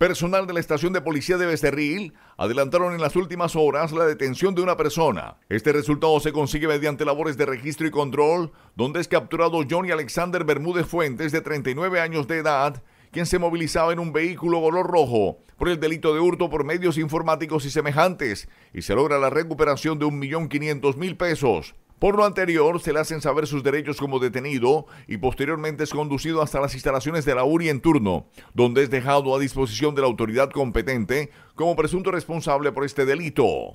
Personal de la estación de policía de Becerril adelantaron en las últimas horas la detención de una persona. Este resultado se consigue mediante labores de registro y control, donde es capturado Johnny Alexander Bermúdez Fuentes, de 39 años de edad, quien se movilizaba en un vehículo color rojo por el delito de hurto por medios informáticos y semejantes, y se logra la recuperación de 1.500.000 pesos. Por lo anterior, se le hacen saber sus derechos como detenido y posteriormente es conducido hasta las instalaciones de la URI en turno, donde es dejado a disposición de la autoridad competente como presunto responsable por este delito.